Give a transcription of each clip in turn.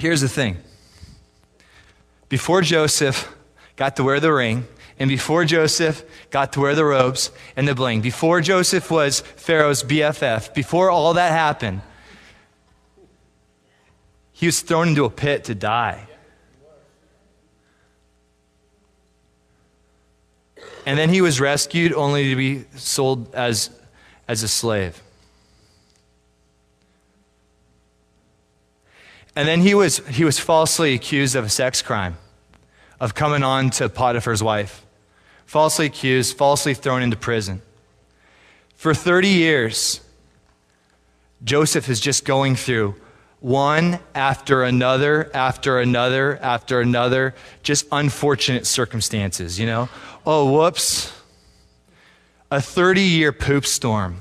Here's the thing before Joseph got to wear the ring, and before Joseph got to wear the robes and the bling, before Joseph was Pharaoh's BFF, before all that happened, he was thrown into a pit to die. And then he was rescued only to be sold as, as a slave. And then he was, he was falsely accused of a sex crime, of coming on to Potiphar's wife. Falsely accused, falsely thrown into prison. For 30 years, Joseph is just going through one after another, after another, after another, just unfortunate circumstances, you know? Oh, whoops. A 30 year poop storm.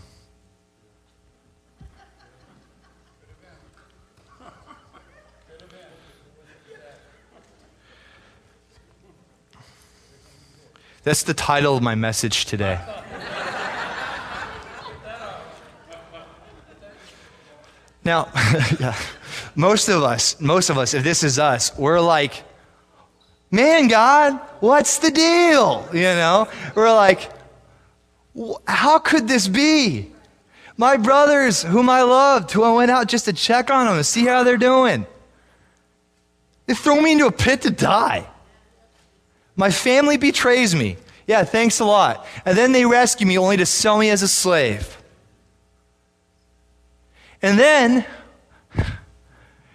That's the title of my message today. Now, yeah, most of us, most of us, if this is us, we're like, man, God, what's the deal? You know, we're like, how could this be? My brothers, whom I loved, who I went out just to check on them and see how they're doing, they throw me into a pit to die. My family betrays me. Yeah, thanks a lot. And then they rescue me only to sell me as a slave. And then,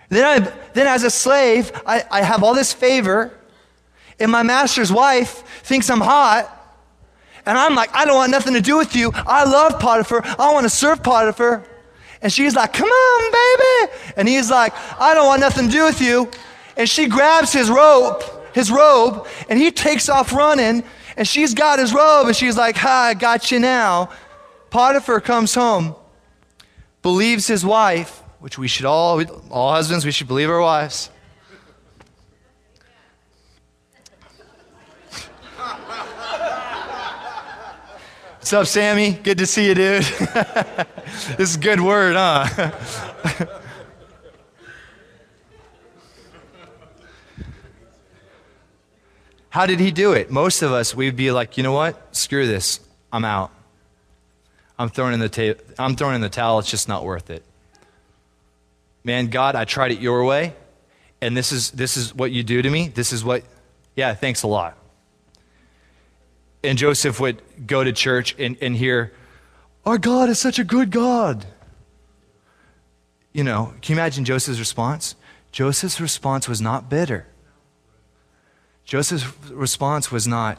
then, I, then as a slave, I, I have all this favor, and my master's wife thinks I'm hot. And I'm like, I don't want nothing to do with you. I love Potiphar. I want to serve Potiphar. And she's like, Come on, baby. And he's like, I don't want nothing to do with you. And she grabs his rope his robe, and he takes off running, and she's got his robe, and she's like, Ha, I got you now. Potiphar comes home, believes his wife, which we should all, all husbands, we should believe our wives. What's up, Sammy? Good to see you, dude. this is a good word, huh? How did he do it? Most of us, we'd be like, you know what? Screw this. I'm out. I'm throwing in the, ta- I'm throwing in the towel. It's just not worth it. Man, God, I tried it your way, and this is, this is what you do to me. This is what, yeah, thanks a lot. And Joseph would go to church and, and hear, Our God is such a good God. You know, can you imagine Joseph's response? Joseph's response was not bitter. Joseph's response was not,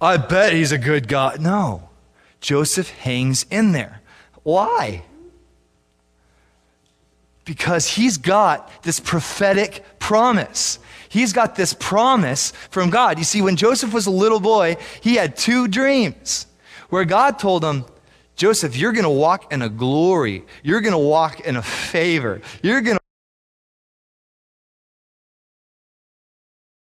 I bet he's a good God. No. Joseph hangs in there. Why? Because he's got this prophetic promise. He's got this promise from God. You see, when Joseph was a little boy, he had two dreams where God told him, Joseph, you're going to walk in a glory. You're going to walk in a favor. You're going